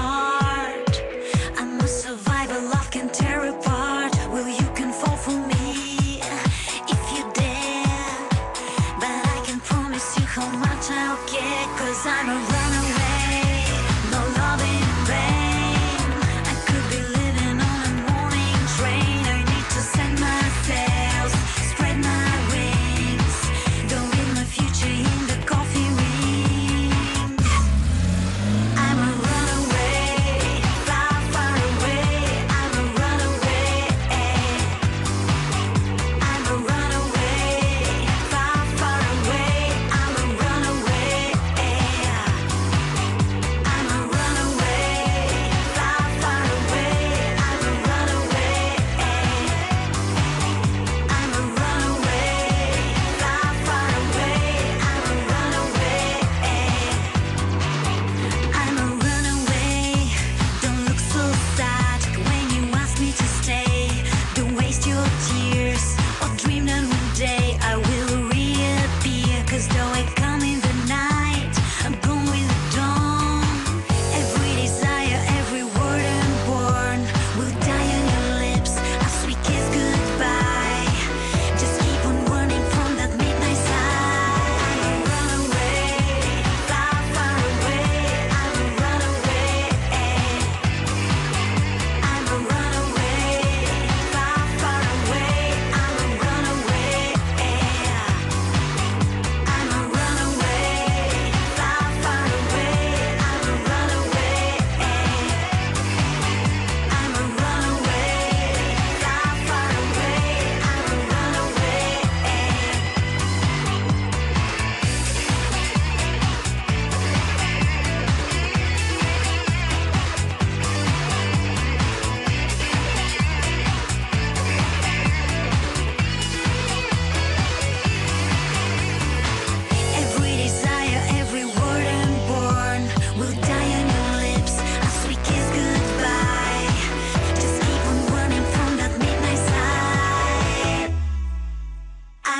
heart.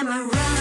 I'm a runner.